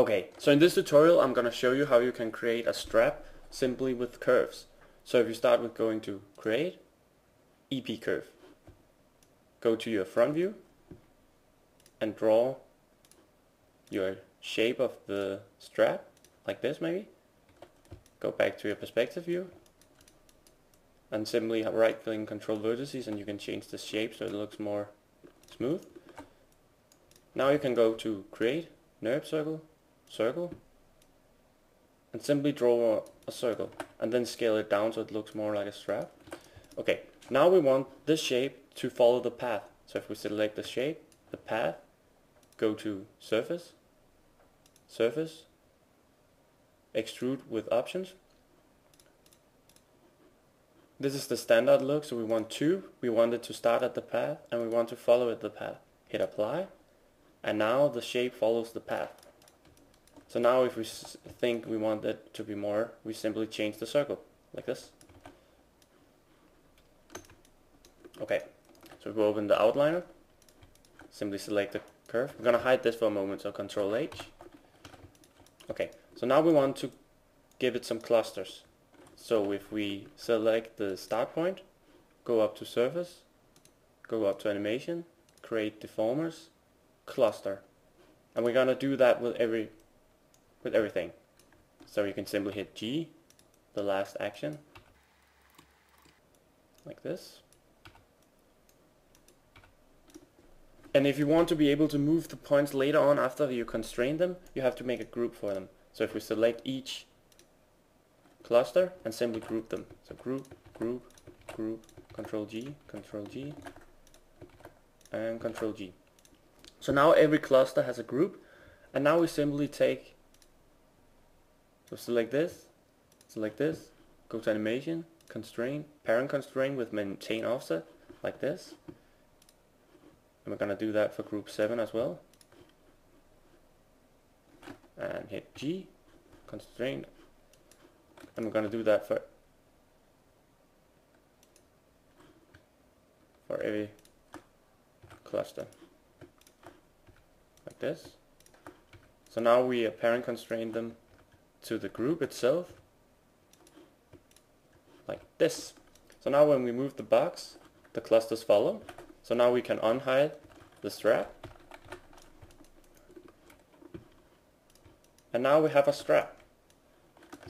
Okay, so in this tutorial I'm gonna show you how you can create a strap simply with curves. So if you start with going to create, EP curve. Go to your front view and draw your shape of the strap like this maybe. Go back to your perspective view and simply right click control vertices and you can change the shape so it looks more smooth. Now you can go to create, NURB circle, circle and simply draw a circle and then scale it down so it looks more like a strap. Okay, now we want this shape to follow the path. So if we select the shape, the path, go to surface, surface, extrude with options. This is the standard look, so we want two. We want it to start at the path and we want to follow it the path. Hit apply and now the shape follows the path. So now if we think we want it to be more, we simply change the circle, like this. Okay, so we go open the outliner, simply select the curve. I'm going to hide this for a moment, so Control H. Okay, so now we want to give it some clusters. So if we select the start point, go up to surface, go up to animation, create deformers, cluster. And we're to do that with every with everything. So you can simply hit G, the last action, like this. And if you want to be able to move the points later on after you constrain them, you have to make a group for them. So if we select each cluster and simply group them. So group, group, group, control G, control G, and control G. So now every cluster has a group and now we simply take so select this, select this, go to animation, constrain, parent constraint with maintain offset, like this. And we're going to do that for group 7 as well. And hit G, constraint, and we're going to do that for for every cluster like this so now we parent constrain them to the group itself like this. So now when we move the box, the clusters follow. So now we can unhide the strap. And now we have a strap.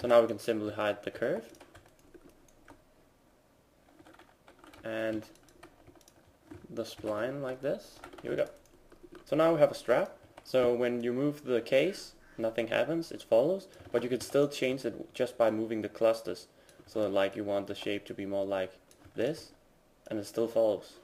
So now we can simply hide the curve. And the spline like this. Here we go. So now we have a strap. So when you move the case, nothing happens, it follows, but you could still change it just by moving the clusters. So like you want the shape to be more like this, and it still follows.